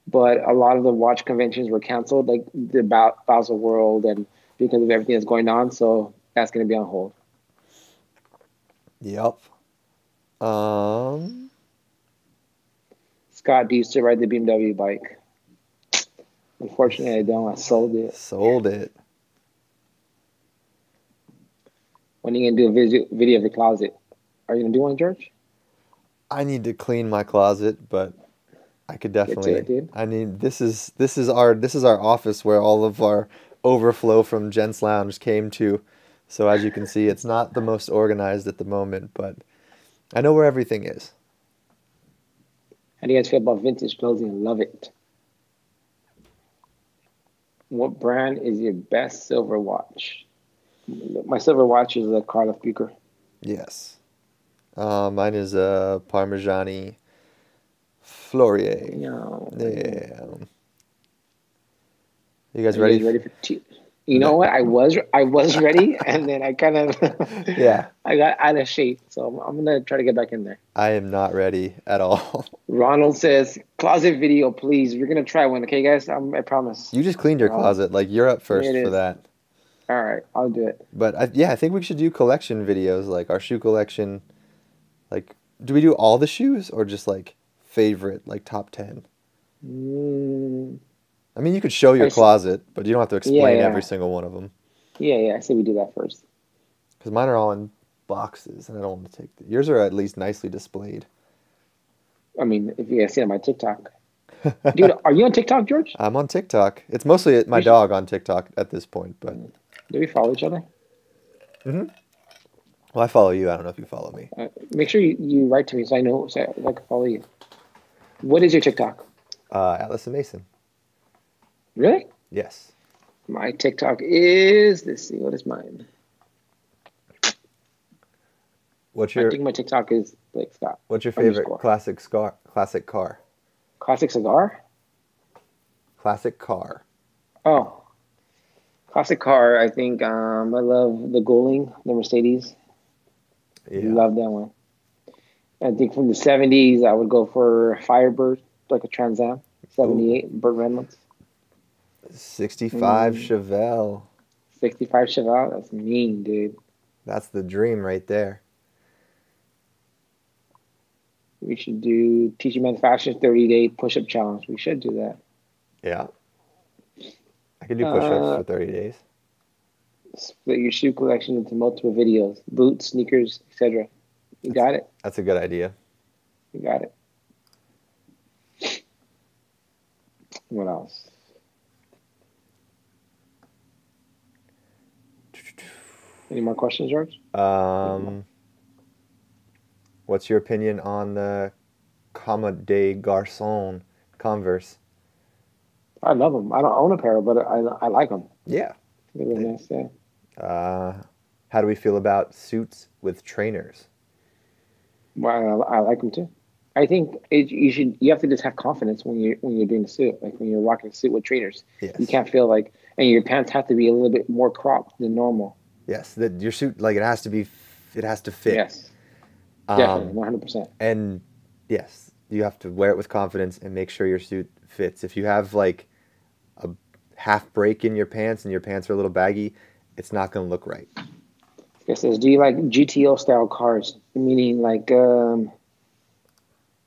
Speaker 1: but a lot of the watch conventions were canceled, like the Ba- Basel World, and because of everything that's going on. So that's gonna be on hold.
Speaker 2: Yep. Um.
Speaker 1: Scott, do you still ride the BMW bike? Unfortunately, I don't. I sold it.
Speaker 2: Sold it.
Speaker 1: When are you gonna do a video, video of the closet? Are you gonna do one, George?
Speaker 2: I need to clean my closet, but I could definitely.
Speaker 1: it, dude.
Speaker 2: I need this is this is our this is our office where all of our overflow from Gents Lounge came to. So as you can see, it's not the most organized at the moment, but I know where everything is.
Speaker 1: How do you guys feel about vintage clothing? Love it. What brand is your best silver watch? My silver watch is a Carl F. Bucherer.
Speaker 2: Yes. Uh, mine is a Parmigiani Fleurier.
Speaker 1: No.
Speaker 2: Yeah. You guys
Speaker 1: Are
Speaker 2: ready?
Speaker 1: You guys ready for two? You know what? I was I was ready, and then I kind of
Speaker 2: Yeah.
Speaker 1: I got out of shape. So I'm, I'm gonna try to get back in there.
Speaker 2: I am not ready at all.
Speaker 1: Ronald says, "Closet video, please. We're gonna try one, okay, guys? I'm, I promise.
Speaker 2: You just cleaned your
Speaker 1: Oh.
Speaker 2: closet. Like you're up first for that.
Speaker 1: All right, I'll do it.
Speaker 2: But I, yeah, I think we should do collection videos, like our shoe collection. Like, do we do all the shoes or just like favorite, like top ten?
Speaker 1: Mm,
Speaker 2: I mean, you could show your closet, but you don't have to explain
Speaker 1: yeah.
Speaker 2: every single one of them.
Speaker 1: yeah, yeah. I say we do that first.
Speaker 2: Because mine are all in boxes, and I don't want to take. The, yours are at least nicely displayed.
Speaker 1: I mean, if you guys see on my TikTok, dude, are you on TikTok, George?
Speaker 2: I'm on TikTok. It's mostly my
Speaker 1: should-
Speaker 2: dog on TikTok at this point, but
Speaker 1: Do we follow each other? Mm-hmm.
Speaker 2: Well, I follow you. I don't know if you follow me.
Speaker 1: Uh, make sure you, you write to me so I know so I, I can follow you. What is your TikTok?
Speaker 2: Uh, Atlas and Mason.
Speaker 1: Really?
Speaker 2: Yes.
Speaker 1: My TikTok is let's see, what is mine?
Speaker 2: What's your?
Speaker 1: I think my TikTok is Blake Scott.
Speaker 2: What's your favorite
Speaker 1: underscore.
Speaker 2: classic scar? Classic car.
Speaker 1: Classic cigar?
Speaker 2: Classic car.
Speaker 1: Oh. Classic car. I think um, I love the Gullwing, the Mercedes.
Speaker 2: Yeah.
Speaker 1: Love that one. I think from the '70s, I would go for Firebird, like a Trans Am, '78, Burt Reynolds,
Speaker 2: 65
Speaker 1: Mm.
Speaker 2: Chevelle.
Speaker 1: '65 Chevelle. That's mean, dude.
Speaker 2: That's the dream right there.
Speaker 1: We should do TG Manufacturers 30 Day Push Up Challenge. We should do that.
Speaker 2: Yeah. I can do push-ups
Speaker 1: Uh,
Speaker 2: for 30 days.
Speaker 1: Split your shoe collection into multiple videos, boots, sneakers, etc. You got it.
Speaker 2: That's a good idea.
Speaker 1: You got it. What else? Any more questions, George?
Speaker 2: Um, what's your opinion on the Comme des Garçons Converse?
Speaker 1: I love them. I don't own a pair, but I, I like them.
Speaker 2: Yeah.
Speaker 1: Really nice. Yeah.
Speaker 2: Uh, how do we feel about suits with trainers?
Speaker 1: Well, I, I like them too. I think it, you should. You have to just have confidence when you're when you're doing the suit. Like when you're rocking a suit with trainers,
Speaker 2: Yes.
Speaker 1: you can't feel like, and your pants have to be a little bit more cropped than normal.
Speaker 2: Yes. That your suit, like it has to be, it has to fit.
Speaker 1: Yes,
Speaker 2: Um,
Speaker 1: definitely, one hundred percent.
Speaker 2: and yes, you have to wear it with confidence and make sure your suit fits. If you have like a half break in your pants and your pants are a little baggy, it's not going to look right.
Speaker 1: It says, do you like GTO style cars? Meaning like, um,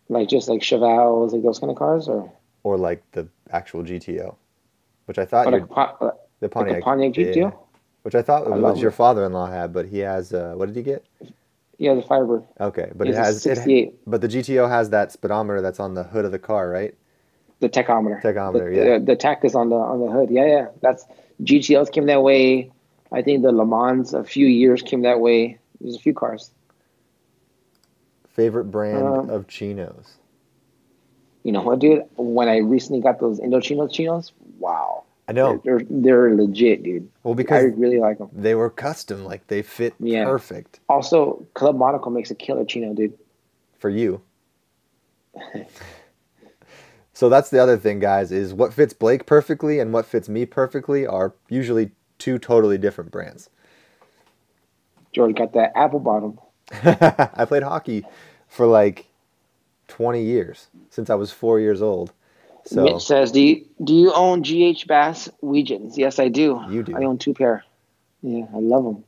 Speaker 1: like just like Chevelles, like those kind of cars, or,
Speaker 2: Or like the actual GTO, which I thought
Speaker 1: or
Speaker 2: your
Speaker 1: like, uh,
Speaker 2: the
Speaker 1: like
Speaker 2: Pontiac,
Speaker 1: a Pontiac. GTO?
Speaker 2: Which I thought
Speaker 1: I
Speaker 2: was your father-in-law had, but he has. Uh, what did he get?
Speaker 1: Yeah, the Firebird.
Speaker 2: Okay, but
Speaker 1: It's
Speaker 2: it
Speaker 1: a
Speaker 2: has it,
Speaker 1: 68.
Speaker 2: but the GTO has that speedometer that's on the hood of the car, right?
Speaker 1: The tachometer.
Speaker 2: Tachometer,
Speaker 1: the,
Speaker 2: yeah.
Speaker 1: The, the tach is on the on the hood. Yeah, yeah. That's GTOs came that way. I think the Le Mans a few years came that way. There's a few cars.
Speaker 2: Favorite brand
Speaker 1: Um,
Speaker 2: of chinos.
Speaker 1: You know what, dude? When I recently got those Indochino chinos, wow,
Speaker 2: I know.
Speaker 1: they're they're legit, dude.
Speaker 2: Well, because I
Speaker 1: really like them.
Speaker 2: they were custom, like they fit
Speaker 1: Yeah.
Speaker 2: perfect
Speaker 1: Also, Club Monaco makes a killer chino, dude.
Speaker 2: for you. so that's the other thing, guys, is what fits Blake perfectly and what fits me perfectly are usually two totally different brands.
Speaker 1: George got that apple bottom.
Speaker 2: I played hockey for like 20 years since I was four years old. So
Speaker 1: Mitch says, "Do you do you own GH Bass Weejuns?" Yes, I do.
Speaker 2: You do.
Speaker 1: I own two pair. Yeah, I love them.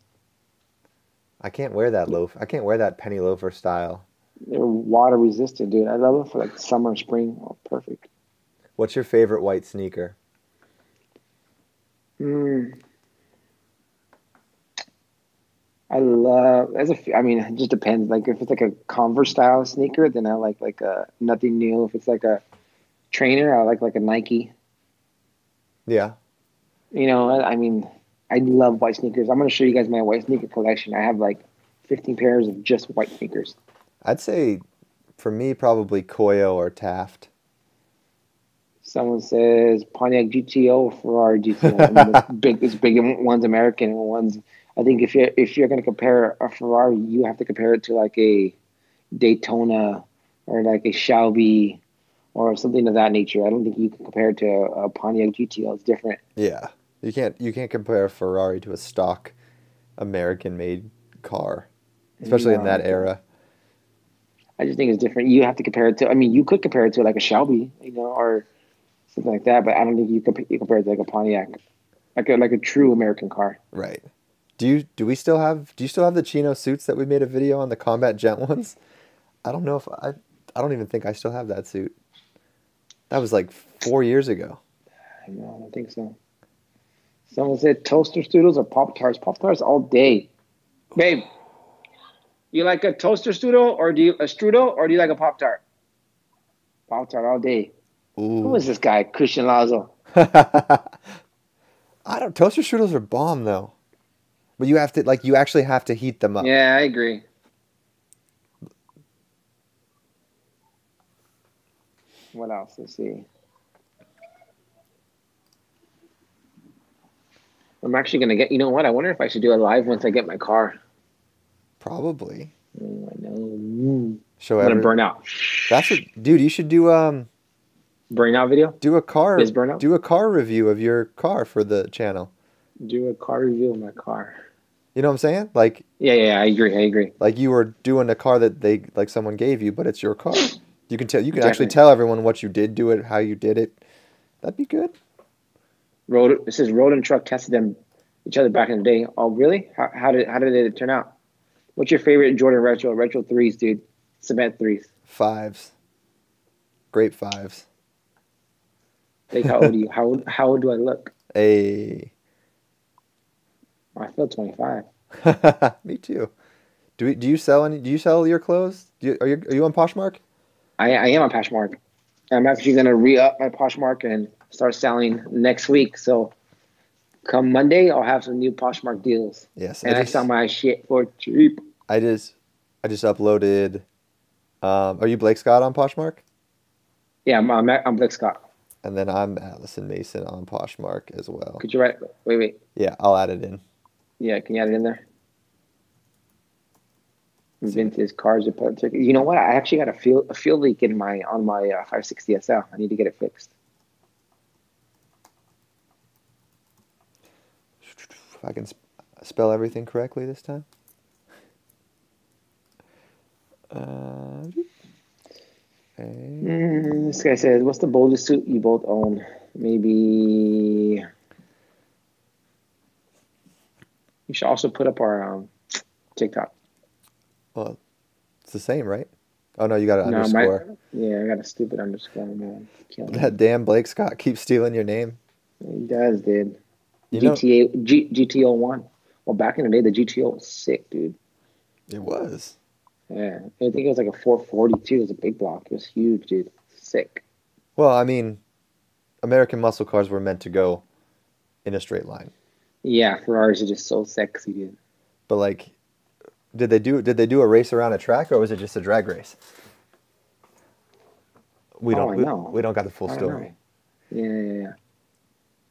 Speaker 2: I can't wear that loaf. I can't wear that penny loafer style.
Speaker 1: They're water resistant, dude. I love them for like summer and spring. Oh, perfect.
Speaker 2: What's your favorite white sneaker?
Speaker 1: Mm. I love. As a. I mean, it just depends. Like if it's like a Converse style sneaker, then I like like a nothing new. If it's like a trainer, I like like a Nike.
Speaker 2: Yeah.
Speaker 1: You know, I, I mean, I love white sneakers. I'm gonna show you guys my white sneaker collection. I have like 15 pairs of just white sneakers.
Speaker 2: I'd say for me, probably Koio or Taft.
Speaker 1: Someone says Pontiac GTO or Ferrari GTO. I mean, big, it's big. One's American and one's. I think if you're if you're going to compare a Ferrari, you have to compare it to like a Daytona or like a Shelby or something of that nature. I don't think you can compare it to a, Pontiac GTO. It's different.
Speaker 2: Yeah. You can't you can't compare a Ferrari to a stock American made car. Especially in that era.
Speaker 1: I just think it's different. You have to compare it to. I mean, you could compare it to like a Shelby, you know, or something like that. But I don't think you could you compare it to like a Pontiac, like a like a true American car.
Speaker 2: Right. Do you do we still have do you still have the chino suits that we made a video on the combat gent ones? I don't know if I I don't even think I still have that suit. That was like four years ago.
Speaker 1: No, I don't think so. Someone said toaster strudels or pop tarts. Pop tarts all day, babe. You like a toaster strudel or do you a strudel or do you like a pop tart? Pop tart all day. Who
Speaker 2: Ooh.
Speaker 1: is this guy, Christian Lazo?
Speaker 2: I don't toaster strudels are bomb though. But you have to like you actually have to heat them up.
Speaker 1: Yeah, I agree. What else? Let's see. I'm actually gonna get. You know what? I wonder if I should do a live once I get my car.
Speaker 2: Probably.
Speaker 1: Oh, I know.
Speaker 2: Show
Speaker 1: I'm gonna burn out.
Speaker 2: That's what dude, you should do um
Speaker 1: Burnout video.
Speaker 2: do a car
Speaker 1: Biz burnout?
Speaker 2: do a car review of your car for the channel.
Speaker 1: Do a car review of my car.
Speaker 2: You know what I'm saying? Like
Speaker 1: Yeah, yeah, I agree. I agree.
Speaker 2: like you were doing a car that they like someone gave you, but it's your car. You can tell you can actually tell everyone what you did do it, how you did it. That'd be good.
Speaker 1: Road. It says Road and Track tested them each other back in the day. Oh, really? How, how did how did it turn out? What's your favorite Jordan retro? Retro threes, dude. Cement threes.
Speaker 2: Fives. Grape fives.
Speaker 1: Like how old are you? How old, how old do I look?
Speaker 2: A
Speaker 1: I feel twenty five.
Speaker 2: me too. Do we, do you sell any do you sell your clothes? Do you, are you are you on Poshmark?
Speaker 1: I, I am on Poshmark. I'm actually gonna re up my Poshmark and start selling next week. So come Monday, I'll have some new Poshmark deals,
Speaker 2: Yes.
Speaker 1: and I,
Speaker 2: just,
Speaker 1: sell my shit for cheap.
Speaker 2: I just I just uploaded um, are you Blake Scott on Poshmark?
Speaker 1: Yeah, I'm I'm, I'm Blake Scott.
Speaker 2: And then I'm Allison Mason on Poshmark as well.
Speaker 1: Could you write? Wait, wait.
Speaker 2: Yeah, I'll add it in.
Speaker 1: Yeah, can you add it in there? Vintage cars are put You know what? I actually got a fuel a fuel leak in my on my uh, 560 SL. I need to get it fixed.
Speaker 2: If I can sp- spell everything correctly this time. Uh,
Speaker 1: Mm, this guy says, "What's the boldest suit you both own?" Maybe. You should also put up our um, TikTok.
Speaker 2: Well, it's the same, right? Oh no, you got an
Speaker 1: No, my-
Speaker 2: underscore.
Speaker 1: Yeah, I got a stupid underscore, man.
Speaker 2: That damn Blake Scott keeps stealing your name.
Speaker 1: He does, dude.
Speaker 2: You know,
Speaker 1: GTA G, GTO one. Well, back in the day, the GTO was sick, dude.
Speaker 2: it was.
Speaker 1: Yeah, I think it was like a 442. It was a big block. It was huge, dude. Sick.
Speaker 2: Well, I mean, American muscle cars were meant to go in a straight line.
Speaker 1: Yeah, Ferraris are just so sexy, dude.
Speaker 2: But like, did they do did they do a race around a track or was it just a drag race? We
Speaker 1: Oh,
Speaker 2: don't
Speaker 1: I
Speaker 2: we,
Speaker 1: know.
Speaker 2: we don't got the full story.
Speaker 1: Yeah, yeah, yeah.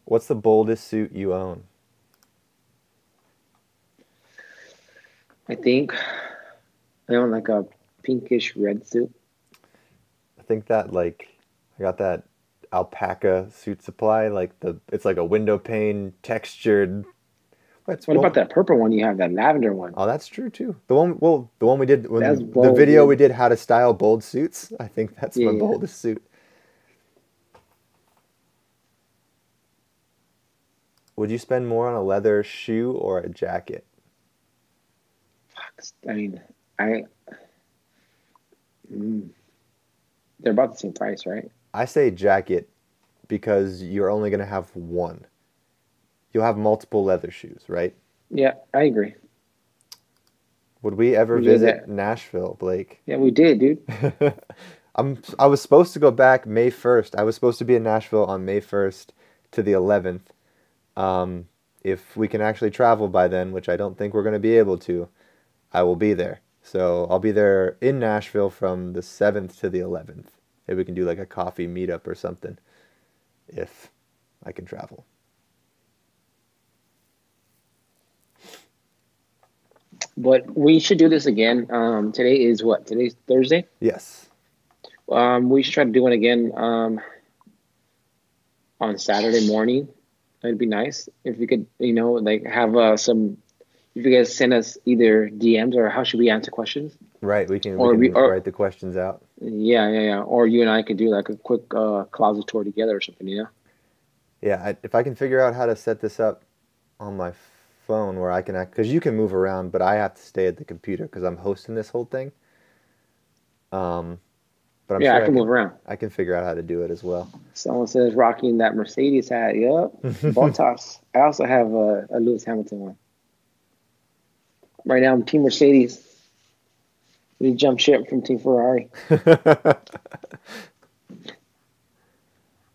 Speaker 2: What's the boldest suit you own?
Speaker 1: I think I own like a pinkish red suit.
Speaker 2: I think that like I got that alpaca Suitsupply, like the it's like a window pane textured. What's
Speaker 1: What about that purple one you have? That lavender one.
Speaker 2: Oh, that's true too. The one, well, the one we did when
Speaker 1: That's
Speaker 2: the
Speaker 1: bold,
Speaker 2: video
Speaker 1: dude.
Speaker 2: we did how to style bold suits. I think that's
Speaker 1: Yeah,
Speaker 2: my
Speaker 1: yeah.
Speaker 2: boldest suit. Would you spend more on a leather shoe or a jacket?
Speaker 1: Fuck. I mean, I. Mm. They're about the same price, right?
Speaker 2: I say jacket because you're only gonna have one. You'll have multiple leather shoes, right?
Speaker 1: Yeah, I agree.
Speaker 2: Would we ever
Speaker 1: We
Speaker 2: visit. Nashville, Blake?
Speaker 1: Yeah, we did, dude.
Speaker 2: I'm I was supposed to go back May 1st. I was supposed to be in Nashville on May 1st to the 11th. Um, if we can actually travel by then, which I don't think we're going to be able to, I will be there. So I'll be there in Nashville from the 7th to the 11th. Maybe we can do like a coffee meetup or something if I can travel.
Speaker 1: But we should do this again. Um, today is what? Today's Thursday.
Speaker 2: Yes.
Speaker 1: Um, we should try to do it again um, on Saturday morning. It'd be nice if we could, you know, like have uh, some. If you guys send us either DMs or how should we answer questions?
Speaker 2: Right. We can,
Speaker 1: Or
Speaker 2: we
Speaker 1: we- or-
Speaker 2: write the questions out.
Speaker 1: Yeah, yeah, yeah. Or you and I could do like a quick uh, closet tour together or something. You know?
Speaker 2: Yeah, I, if I can figure out how to set this up on my phone where I can act, because you can move around, but I have to stay at the computer because I'm hosting this whole thing. Um, but I'm
Speaker 1: yeah,
Speaker 2: sure
Speaker 1: I can move around.
Speaker 2: I can figure out how to do it as well.
Speaker 1: Someone says rocking that Mercedes hat. Yep, Bottas. I also have a, a Lewis Hamilton one. Right now, I'm Team Mercedes. We jump ship from Team Ferrari.
Speaker 2: uh,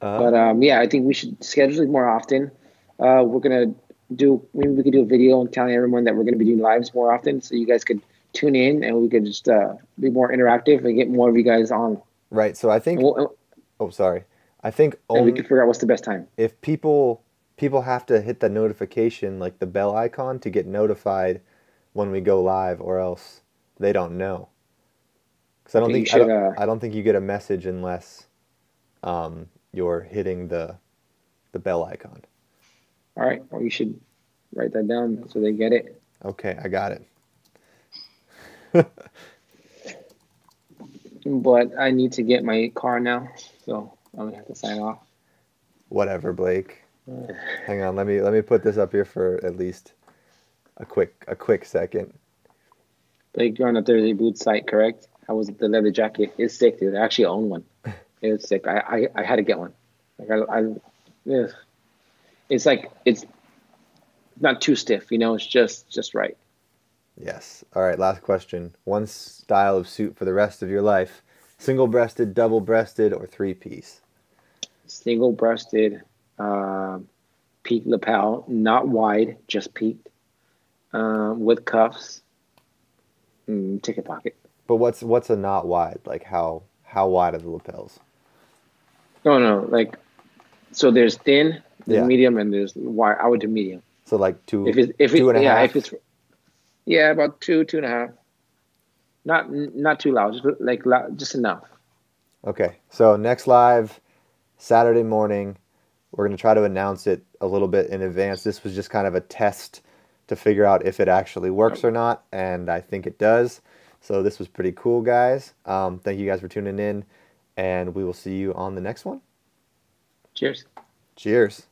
Speaker 1: But um, yeah, I think we should schedule it more often. Uh, we're gonna do maybe we could do a video and telling everyone that we're gonna be doing lives more often, so you guys could tune in and we could just uh, be more interactive and get more of you guys on.
Speaker 2: right. So I think.
Speaker 1: We'll,
Speaker 2: Oh, sorry. I think
Speaker 1: and we
Speaker 2: only
Speaker 1: can figure out what's the best time.
Speaker 2: if people people have to hit the notification like the bell icon to get notified when we go live, or else they don't know. Because I don't think I, don't,
Speaker 1: uh,
Speaker 2: I don't think you get a message unless um, you're hitting the the bell icon.
Speaker 1: All right, Well, you should Write that down so they get it.
Speaker 2: Okay, I got it.
Speaker 1: But I need to get my car now, so I'm gonna have to sign off.
Speaker 2: Whatever, Blake. Hang on, let me let me put this up here for at least a quick a quick second.
Speaker 1: Blake, you're on the Thursday Boot site, correct? How was? The leather jacket? It's sick, dude. I actually own one. It was sick. I, I, I had to get one. Like I, I. it's like it's not too stiff, you know. It's just just right.
Speaker 2: Yes. All right, last question. One style of suit for the rest of your life. Single-breasted, double-breasted, or three-piece?
Speaker 1: Single breasted, uh, peak lapel, not wide, just peaked, um, with cuffs, mm, ticket pocket.
Speaker 2: But what's what's a not wide? Like how how wide are the lapels?
Speaker 1: No, no, like so. There's thin, there's
Speaker 2: Yeah.
Speaker 1: medium, and there's wide. I would do medium.
Speaker 2: So like two
Speaker 1: If it's if it,
Speaker 2: two and a
Speaker 1: yeah,
Speaker 2: half?
Speaker 1: if it's yeah, about two, two and a half. Not not too loud, just like loud, just enough.
Speaker 2: Okay. So next live Saturday morning, we're going to try to announce it a little bit in advance. This was just kind of a test to figure out if it actually works or not, and I think it does. So this was pretty cool, guys. Um, thank you guys for tuning in, and we will see you on the next one.
Speaker 1: Cheers.
Speaker 2: Cheers.